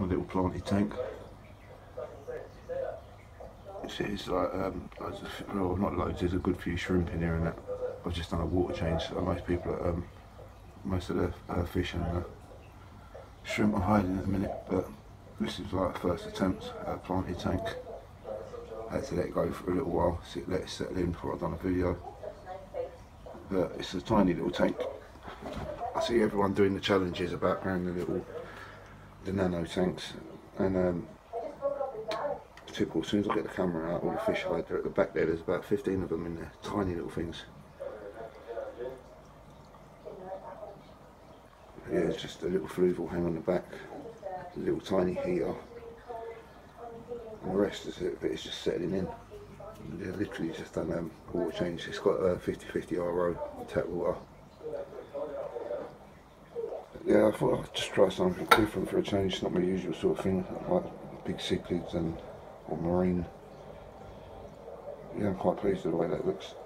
my little planted tank. It's, like um, loads of, well, not loads. There's a good few shrimp in here, and that. I've just done a water change. So most people, are, um, most of the uh, fish and uh, shrimp are hiding at the minute, but this is like first attempt at a planted tank. I had to let it go for a little while, sit, let it settle in before I've done a video. But it's a tiny little tank. I see everyone doing the challenges about growing the little, the nano tanks, and um. As soon as I get the camera out, all the fish hide. They're at the back there. There's about 15 of them in there, tiny little things. Yeah, it's just a little fluval hang on the back, a little tiny heater, and the rest is it, but it's just settling in. They're literally just done um, water change. It's got a 50-50 RO tap water. Yeah, I thought I'd just try something different for a change. It's not my usual sort of thing, like big cichlids and or marine. Yeah, I'm quite pleased with the way that looks.